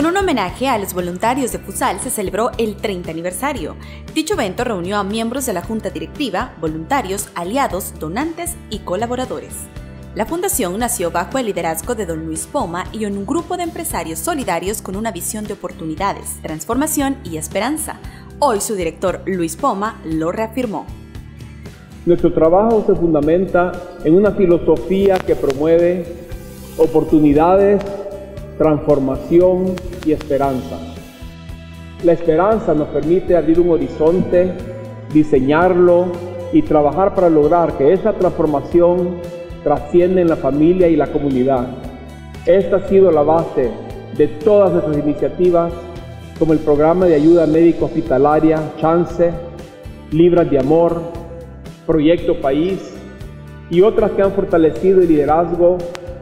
Con un homenaje a los voluntarios de FUSAL se celebró el 30 aniversario. Dicho evento reunió a miembros de la Junta Directiva, voluntarios, aliados, donantes y colaboradores. La fundación nació bajo el liderazgo de don Luis Poma y en un grupo de empresarios solidarios con una visión de oportunidades, transformación y esperanza. Hoy su director Luis Poma lo reafirmó. Nuestro trabajo se fundamenta en una filosofía que promueve oportunidades transformación y esperanza. La esperanza nos permite abrir un horizonte, diseñarlo y trabajar para lograr que esa transformación trascienda en la familia y la comunidad. Esta ha sido la base de todas nuestras iniciativas, como el programa de ayuda médico hospitalaria Chance, Libras de Amor, Proyecto País y otras que han fortalecido el liderazgo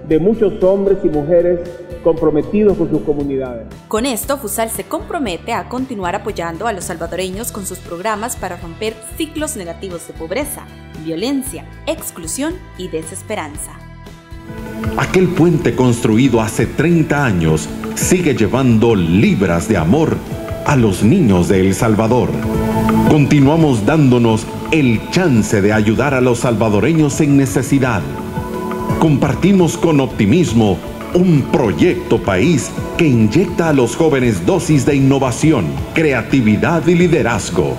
de muchos hombres y mujeres comprometidos con sus comunidades. Con esto, FUSAL se compromete a continuar apoyando a los salvadoreños con sus programas para romper ciclos negativos de pobreza, violencia, exclusión y desesperanza. Aquel puente construido hace 30 años sigue llevando libras de amor a los niños de El Salvador. Continuamos dándonos el chance de ayudar a los salvadoreños en necesidad. Compartimos con optimismo un proyecto país que inyecta a los jóvenes dosis de innovación, creatividad y liderazgo.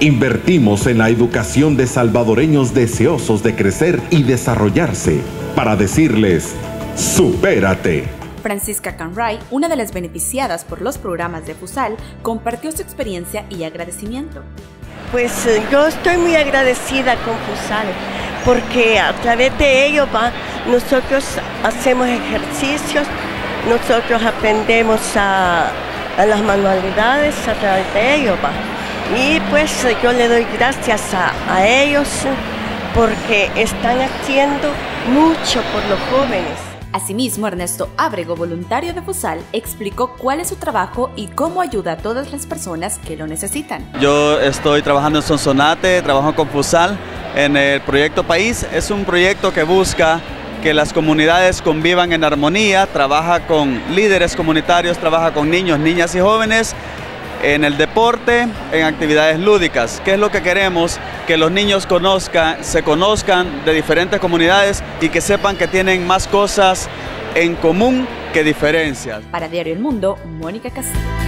Invertimos en la educación de salvadoreños deseosos de crecer y desarrollarse para decirles, supérate. Francisca Canray, una de las beneficiadas por los programas de FUSAL, compartió su experiencia y agradecimiento. Pues eh, yo estoy muy agradecida con FUSAL porque a través de ello va, nosotros hacemos ejercicios, nosotros aprendemos a, las manualidades a través de ello va. Y pues yo le doy gracias a, a ellos porque están haciendo mucho por los jóvenes. Asimismo, Ernesto Ábrego, voluntario de FUSAL, explicó cuál es su trabajo y cómo ayuda a todas las personas que lo necesitan. Yo estoy trabajando en Sonsonate, trabajo con FUSAL en el proyecto País. Es un proyecto que busca que las comunidades convivan en armonía, trabaja con líderes comunitarios, trabaja con niños, niñas y jóvenes en el deporte, en actividades lúdicas. ¿Qué es lo que queremos? Que los niños conozcan, se conozcan de diferentes comunidades y que sepan que tienen más cosas en común que diferencias. Para Diario El Mundo, Mónica Castillo.